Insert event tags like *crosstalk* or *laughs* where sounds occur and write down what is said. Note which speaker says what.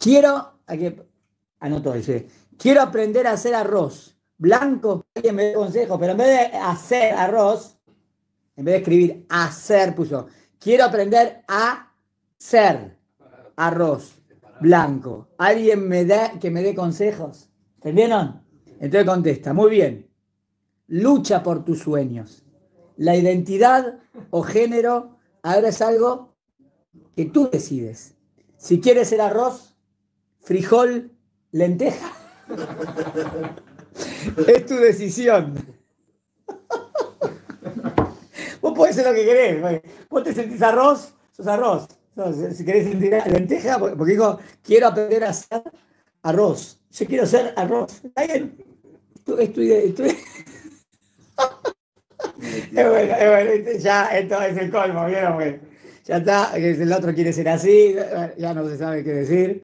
Speaker 1: Quiero, aquí anotó, dice, quiero aprender a hacer arroz blanco. Alguien me dio consejo, pero en vez de hacer arroz, en vez de escribir hacer, puso, quiero aprender a ser arroz blanco. ¿Alguien me da que me dé consejos? ¿Entendieron? Entonces contesta, muy bien. Lucha por tus sueños. La identidad o género ahora es algo que tú decides. Si quieres ser arroz, frijol, lenteja, *laughs* es tu decisión. Vos podés ser lo que querés. Vos te sentís arroz, sos arroz. Si querés sentir lenteja, porque digo, quiero aprender a hacer arroz. Yo quiero ser arroz. ¿Está bien? Estoy, *laughs* es bueno, es bueno, ya esto es el colmo, ¿vieron? Ya está, el otro quiere ser así, ya no se sabe qué decir.